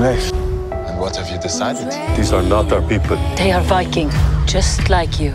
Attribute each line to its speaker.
Speaker 1: left.
Speaker 2: And what have you decided?
Speaker 1: These are not our people.
Speaker 3: They are Viking, just like you.